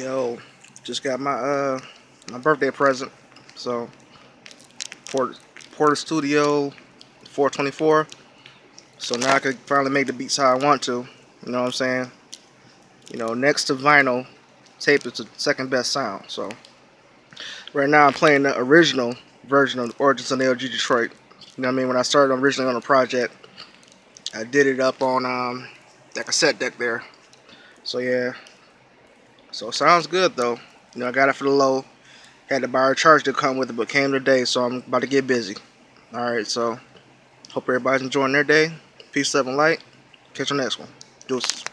Yo, just got my uh my birthday present. So Porter Portastudio 424. So now I can finally make the beats how I want to. You know what I'm saying? You know, next to vinyl, tape is the second best sound. So right now I'm playing the original version of Origins of the LG Detroit. You know what I mean? When I started originally on the project, I did it up on um, that cassette deck there. So yeah. So sounds good though. You know, I got it for the low. Had to buy a charge to come with it, but came today, so I'm about to get busy. Alright, so hope everybody's enjoying their day. Peace, love, and light. Catch you next one. Deuces.